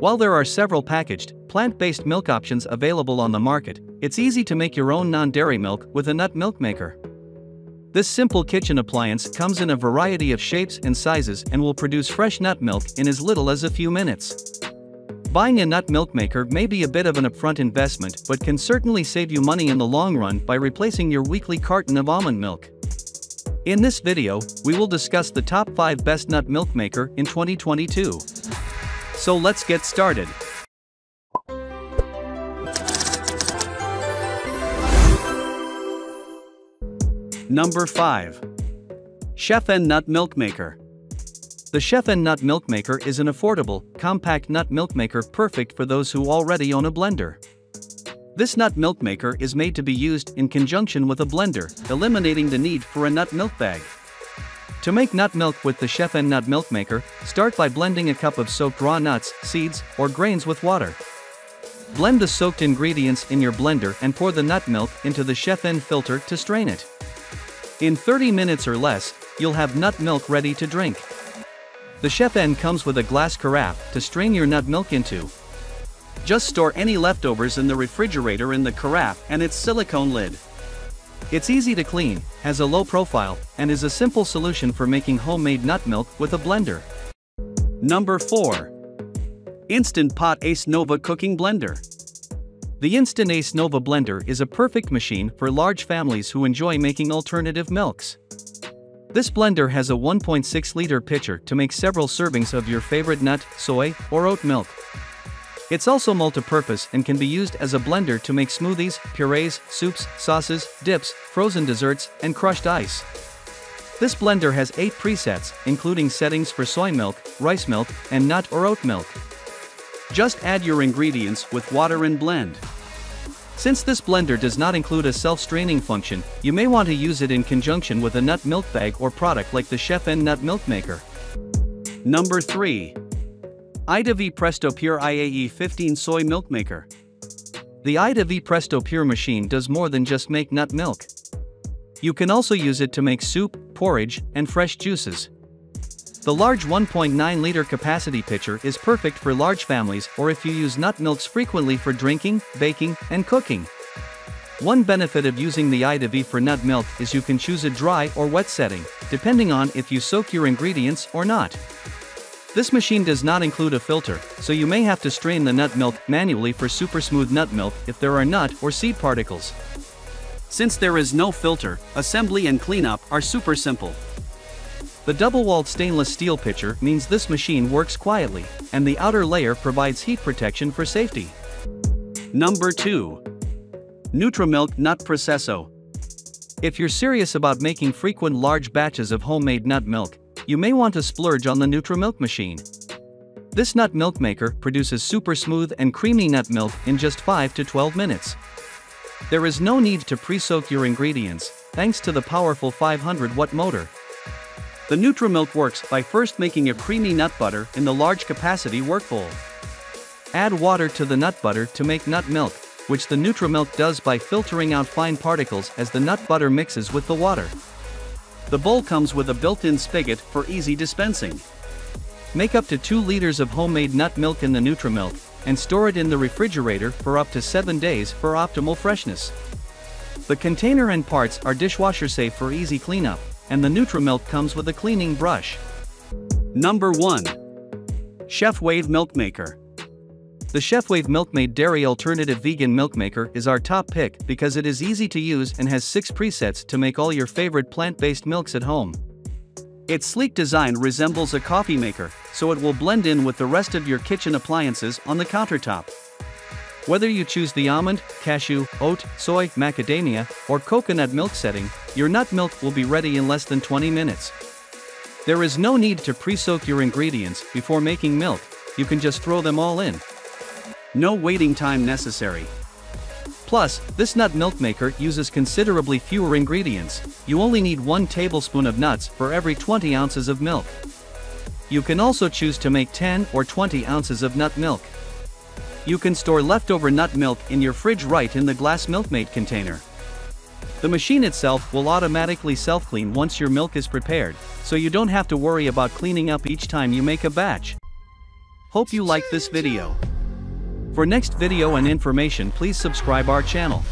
While there are several packaged, plant-based milk options available on the market, it's easy to make your own non-dairy milk with a nut milk maker. This simple kitchen appliance comes in a variety of shapes and sizes and will produce fresh nut milk in as little as a few minutes. Buying a nut milk maker may be a bit of an upfront investment but can certainly save you money in the long run by replacing your weekly carton of almond milk. In this video, we will discuss the top 5 best nut milk maker in 2022. So let's get started. Number 5. Chef'n Nut Milk Maker. The Chef'n Nut Milk Maker is an affordable, compact nut milk maker perfect for those who already own a blender. This nut milk maker is made to be used in conjunction with a blender, eliminating the need for a nut milk bag. To make nut milk with the Chef'n Nut Milk Maker, start by blending a cup of soaked raw nuts, seeds, or grains with water. Blend the soaked ingredients in your blender and pour the nut milk into the Chef'n filter to strain it. In 30 minutes or less, you'll have nut milk ready to drink. The Chef'n comes with a glass carafe to strain your nut milk into. Just store any leftovers in the refrigerator in the carafe and its silicone lid. It's easy to clean, has a low profile, and is a simple solution for making homemade nut milk with a blender. Number 4. Instant Pot Ace Nova Cooking Blender. The Instant Ace Nova blender is a perfect machine for large families who enjoy making alternative milks. This blender has a 1.6 liter pitcher to make several servings of your favorite nut, soy, or oat milk. It's also multi-purpose and can be used as a blender to make smoothies, purees, soups, sauces, dips, frozen desserts, and crushed ice. This blender has 8 presets, including settings for soy milk, rice milk, and nut or oat milk. Just add your ingredients with water and blend. Since this blender does not include a self-straining function, you may want to use it in conjunction with a nut milk bag or product like the Chef'n Nut Milk Maker. Number 3. Idavee Presto Pure IAE 15 Soy Milk Maker. The Idavee Presto Pure machine does more than just make nut milk. You can also use it to make soup, porridge, and fresh juices. The large 1.9 liter capacity pitcher is perfect for large families or if you use nut milks frequently for drinking, baking, and cooking. One benefit of using the Idavee for nut milk is you can choose a dry or wet setting, depending on if you soak your ingredients or not. This machine does not include a filter, so you may have to strain the nut milk manually for super smooth nut milk if there are nut or seed particles. Since there is no filter, assembly and cleanup are super simple. The double-walled stainless steel pitcher means this machine works quietly, and the outer layer provides heat protection for safety. Number 2. NutraMilk Nut Processo. If you're serious about making frequent large batches of homemade nut milk, you may want to splurge on the NutraMilk machine. This nut milk maker produces super smooth and creamy nut milk in just 5 to 12 minutes. There is no need to pre-soak your ingredients, thanks to the powerful 500 watt motor. The NutraMilk works by first making a creamy nut butter in the large capacity work bowl. Add water to the nut butter to make nut milk, which the NutraMilk does by filtering out fine particles as the nut butter mixes with the water. The bowl comes with a built-in spigot for easy dispensing. Make up to 2 liters of homemade nut milk in the NutraMilk, and store it in the refrigerator for up to 7 days for optimal freshness. The container and parts are dishwasher safe for easy cleanup and the NutraMilk comes with a cleaning brush. Number 1. ChefWave Milk Maker. The ChefWave Milkmade Dairy Alternative Vegan Milk Maker is our top pick because it is easy to use and has 6 presets to make all your favorite plant-based milks at home. Its sleek design resembles a coffee maker, so it will blend in with the rest of your kitchen appliances on the countertop. Whether you choose the almond, cashew, oat, soy, macadamia, or coconut milk setting, your nut milk will be ready in less than 20 minutes. There is no need to pre-soak your ingredients before making milk, you can just throw them all in. No waiting time necessary. Plus, this nut milk maker uses considerably fewer ingredients, you only need 1 tablespoon of nuts for every 20 ounces of milk. You can also choose to make 10 or 20 ounces of nut milk. You can store leftover nut milk in your fridge right in the glass Milkmade container. The machine itself will automatically self-clean once your milk is prepared, so you don't have to worry about cleaning up each time you make a batch. Hope you like this video. For next video and information please subscribe our channel.